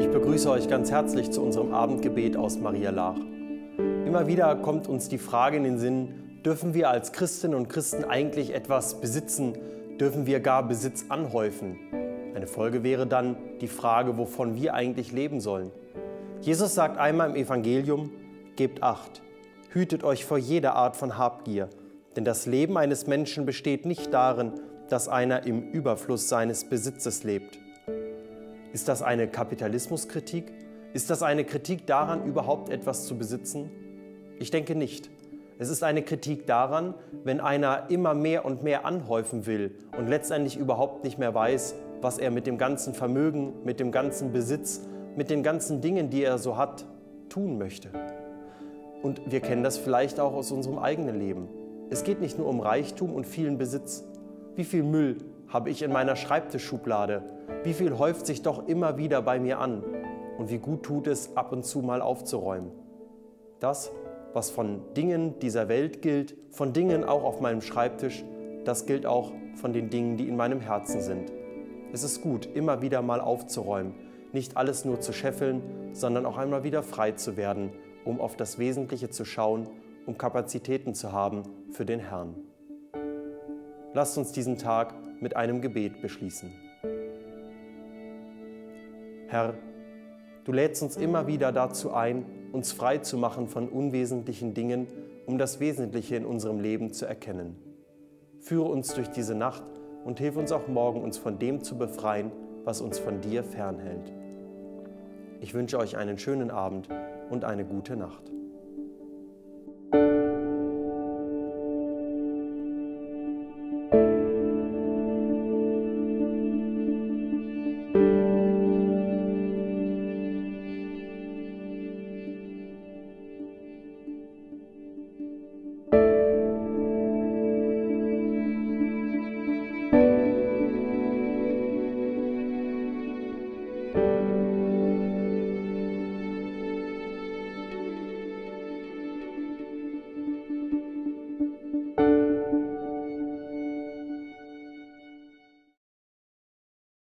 Ich begrüße euch ganz herzlich zu unserem Abendgebet aus Maria Lach. Immer wieder kommt uns die Frage in den Sinn, dürfen wir als Christinnen und Christen eigentlich etwas besitzen? Dürfen wir gar Besitz anhäufen? Eine Folge wäre dann die Frage, wovon wir eigentlich leben sollen. Jesus sagt einmal im Evangelium, gebt acht, hütet euch vor jeder Art von Habgier, denn das Leben eines Menschen besteht nicht darin, dass einer im Überfluss seines Besitzes lebt. Ist das eine Kapitalismuskritik? Ist das eine Kritik daran, überhaupt etwas zu besitzen? Ich denke nicht. Es ist eine Kritik daran, wenn einer immer mehr und mehr anhäufen will und letztendlich überhaupt nicht mehr weiß, was er mit dem ganzen Vermögen, mit dem ganzen Besitz, mit den ganzen Dingen, die er so hat, tun möchte. Und wir kennen das vielleicht auch aus unserem eigenen Leben. Es geht nicht nur um Reichtum und vielen Besitz. Wie viel Müll habe ich in meiner Schreibtischschublade? Wie viel häuft sich doch immer wieder bei mir an? Und wie gut tut es, ab und zu mal aufzuräumen? Das, was von Dingen dieser Welt gilt, von Dingen auch auf meinem Schreibtisch, das gilt auch von den Dingen, die in meinem Herzen sind. Es ist gut, immer wieder mal aufzuräumen, nicht alles nur zu scheffeln, sondern auch einmal wieder frei zu werden, um auf das Wesentliche zu schauen, um Kapazitäten zu haben für den Herrn. Lasst uns diesen Tag mit einem Gebet beschließen. Herr, du lädst uns immer wieder dazu ein, uns frei zu machen von unwesentlichen Dingen, um das Wesentliche in unserem Leben zu erkennen. Führe uns durch diese Nacht und hilf uns auch morgen, uns von dem zu befreien, was uns von dir fernhält. Ich wünsche euch einen schönen Abend und eine gute Nacht.